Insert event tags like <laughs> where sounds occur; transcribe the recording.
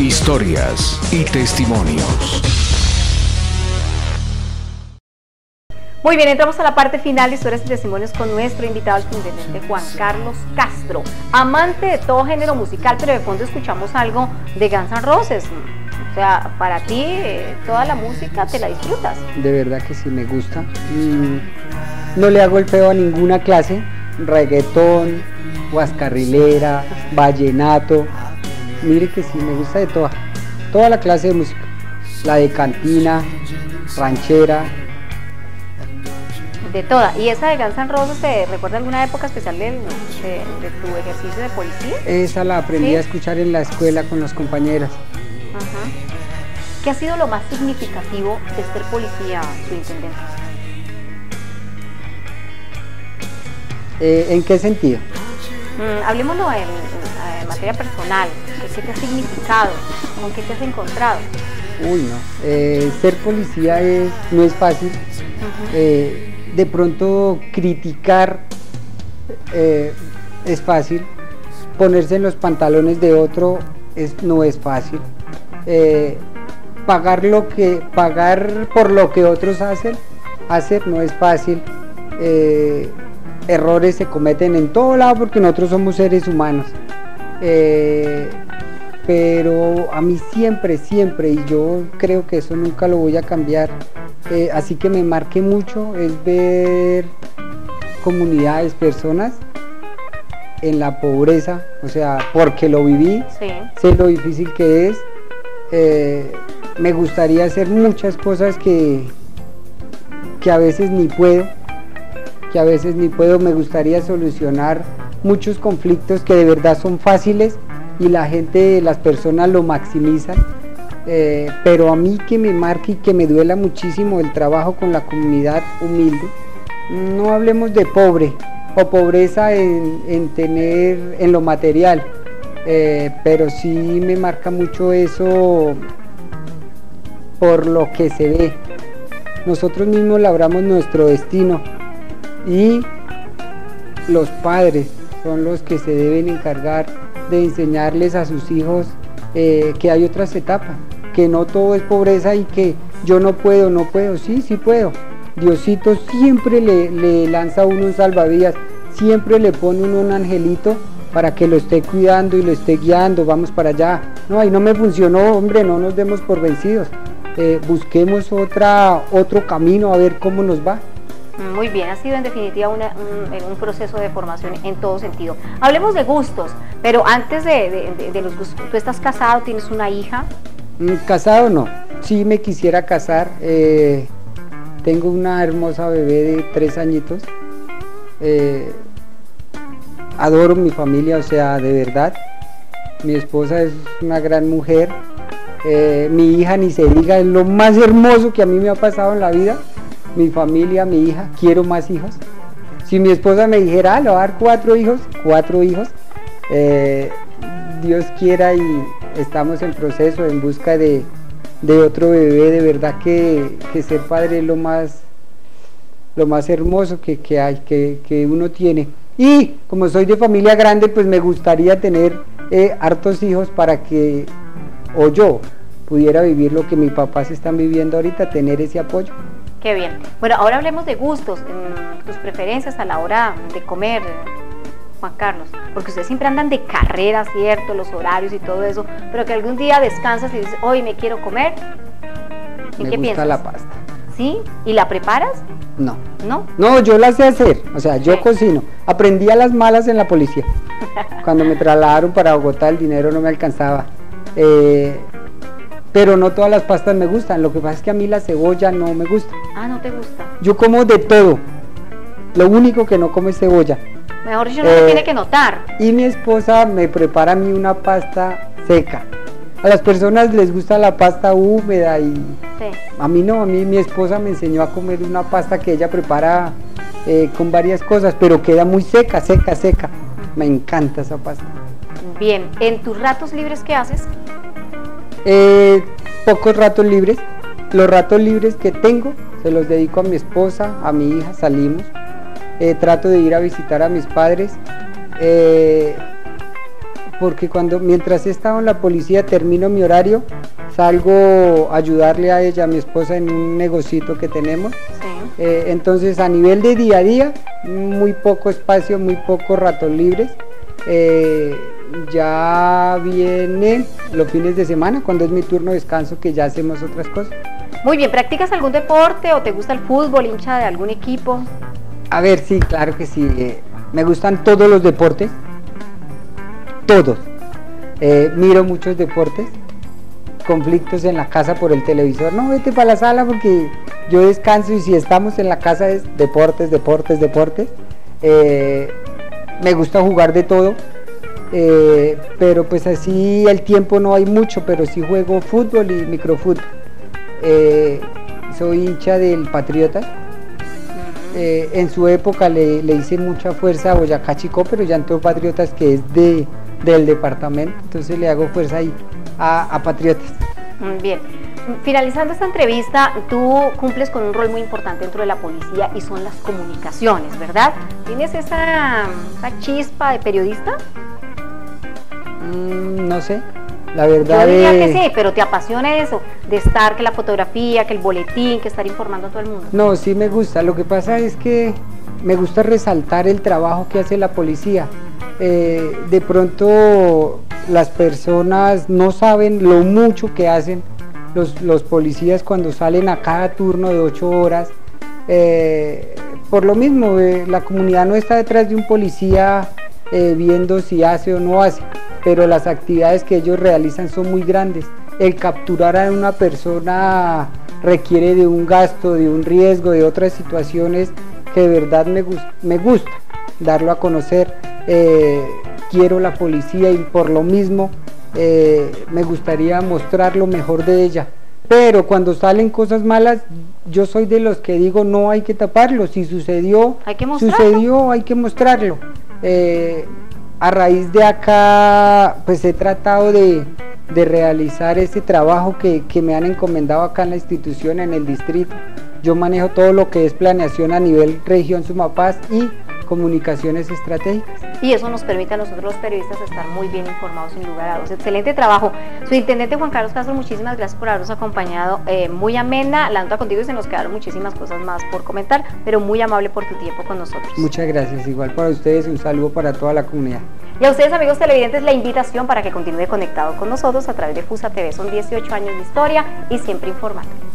historias y testimonios. Muy bien, entramos a la parte final de historias y testimonios con nuestro invitado, el intendente Juan Carlos Castro, amante de todo género musical, pero de fondo escuchamos algo de Guns N' Roses. O sea, para ti eh, toda la música te la disfrutas. De verdad que sí me gusta. Mm, no le hago el feo a ninguna clase, reggaetón, guascarrilera, vallenato. Mire que sí, me gusta de toda, toda la clase de música. La de cantina, ranchera, de toda. ¿Y esa de Guns N' Roses te recuerda alguna época especial de, tu ejercicio de policía? Esa la aprendí a escuchar en la escuela con las compañeras. Ajá. ¿Qué ha sido lo más significativo de ser policía, su intendente? Eh, ¿En qué sentido? Mm, hablemoslo en, materia personal. ¿Qué, te ha significado? ¿Con qué te has encontrado? Uy, no. Eh, ser policía es, no es fácil de pronto criticar eh, es fácil, ponerse en los pantalones de otro es, no es fácil, eh, pagar, lo que, pagar por lo que otros hacen, hacer no es fácil, eh, errores se cometen en todo lado porque nosotros somos seres humanos. Pero a mí siempre, siempre, y yo creo que eso nunca lo voy a cambiar, eh, así que me marque mucho es ver comunidades, personas en la pobreza, o sea, porque lo viví, sé lo difícil que es. Eh, me gustaría hacer muchas cosas que, que a veces ni puedo, que a veces ni puedo. Me gustaría solucionar muchos conflictos que de verdad son fáciles y la gente, las personas lo maximizan eh, pero a mí que me marque y que me duela muchísimo el trabajo con la comunidad humilde, no hablemos de pobre o pobreza en, tener en lo material, eh, pero sí me marca mucho eso por lo que se ve. Nosotros mismos labramos nuestro destino y los padres son los que se deben encargar de enseñarles a sus hijos eh, que hay otras etapas, que no todo es pobreza y que yo no puedo, no puedo, sí, sí puedo. Diosito siempre le, lanza a uno un salvavidas, siempre le pone uno un angelito para que lo esté cuidando y lo esté guiando, vamos para allá. No, ahí no me funcionó, hombre, no nos demos por vencidos. Eh, busquemos otra, otro camino a ver cómo nos va. Muy bien, ha sido en definitiva un, proceso de formación en todo sentido. Hablemos de gustos, pero antes de, los gustos, ¿tú estás casado, tienes una hija? Mm, casado no, sí me quisiera casar. Eh, tengo una hermosa bebé de tres añitos. Eh, adoro mi familia, o sea, de verdad. Mi esposa es una gran mujer. Eh, mi hija, ni se diga, es lo más hermoso que a mí me ha pasado en la vida mi familia, mi hija, quiero más hijos. Si mi esposa me dijera, ah, le voy a dar cuatro hijos, cuatro hijos, eh, Dios quiera y estamos en proceso, en busca de, otro bebé, de verdad que, ser padre es lo más, lo más hermoso que, hay, que, uno tiene. Y como soy de familia grande, pues me gustaría tener eh, hartos hijos para que, o yo, pudiera vivir lo que mis papás están viviendo ahorita, tener ese apoyo. Qué bien. Bueno, ahora hablemos de gustos, tus preferencias a la hora de comer, Juan Carlos, porque ustedes siempre andan de carrera, ¿cierto? Los horarios y todo eso, pero que algún día descansas y dices, hoy me quiero comer. ¿En me qué gusta la pasta. ¿Sí? ¿Y la preparas? No. ¿No? No, yo la sé hacer, o sea, yo cocino. Aprendí a las malas en la policía. <laughs> Cuando me trasladaron para Bogotá el dinero no me alcanzaba. Eh, pero no todas las pastas me gustan. Lo que pasa es que a mí la cebolla no me gusta. Ah, no te gusta. Yo como de todo. Lo único que no como es cebolla. Mejor dicho, no se tiene que notar. Y mi esposa me prepara a mí una pasta seca. A las personas les gusta la pasta húmeda y a mí no, a mí mi esposa me enseñó a comer una pasta que ella prepara eh, con varias cosas, pero queda muy seca, seca, seca. Me encanta esa pasta. Bien, ¿en tus ratos libres qué haces? Eh, pocos ratos libres. Los ratos libres que tengo se los dedico a mi esposa, a mi hija, salimos. Eh, trato de ir a visitar a mis padres. Eh, porque cuando mientras he estado en la policía termino mi horario, salgo a ayudarle a ella, a mi esposa, en un negocito que tenemos. Eh, entonces a nivel de día a día, muy poco espacio, muy pocos ratos libres. Eh, ya viene los fines de semana, cuando es mi turno de descanso, que ya hacemos otras cosas. Muy bien, ¿practicas algún deporte o te gusta el fútbol, hincha de algún equipo? A ver, sí, claro que sí. Eh, me gustan todos los deportes, todos. Eh, miro muchos deportes, conflictos en la casa por el televisor. No, vete para la sala porque yo descanso y si estamos en la casa es deportes, deportes, deportes. Eh, me gusta jugar de todo, pero pues así el tiempo no hay mucho, pero sí juego fútbol y microfútbol. Eh, soy hincha del Patriota. Eh, en su época le, hice mucha fuerza a Boyacá Chico, pero ya entró Patriotas que es de, del departamento, entonces le hago fuerza ahí a, Patriotas. Bien, finalizando esta entrevista, tú cumples con un rol muy importante dentro de la policía y son las comunicaciones, ¿verdad? ¿Tienes esa, chispa de periodista? Mm, no sé, la verdad Yo diría que sí, pero te apasiona eso, de estar, que la fotografía, que el boletín, que estar informando a todo el mundo. No, sí me gusta. Lo que pasa es que me gusta resaltar el trabajo que hace la policía. Eh, de pronto las personas no saben lo mucho que hacen los, policías cuando salen a cada turno de ocho horas. Eh, por lo mismo, eh, la comunidad no está detrás de un policía viendo si hace o no hace pero las actividades que ellos realizan son muy grandes. El capturar a una persona requiere de un gasto, de un riesgo, de otras situaciones que de verdad me, me gusta darlo a conocer. Eh, quiero la policía y por lo mismo eh, me gustaría mostrar lo mejor de ella. Pero cuando salen cosas malas, yo soy de los que digo no hay que taparlo. Si sucedió, hay que sucedió, hay que mostrarlo. Eh, a raíz de acá, pues he tratado de, realizar este trabajo que, que, me han encomendado acá en la institución, en el distrito. Yo manejo todo lo que es planeación a nivel región Sumapaz y comunicaciones estratégicas. Y eso nos permite a nosotros los periodistas estar muy bien informados sin lugar a dudas. Excelente trabajo. Su intendente Juan Carlos Castro, muchísimas gracias por habernos acompañado. Eh, muy amena la nota contigo y se nos quedaron muchísimas cosas más por comentar, pero muy amable por tu tiempo con nosotros. Muchas gracias. Igual para ustedes, un saludo para toda la comunidad. Y a ustedes, amigos televidentes, la invitación para que continúe conectado con nosotros a través de FUSA TV. Son 18 años de historia y siempre informando.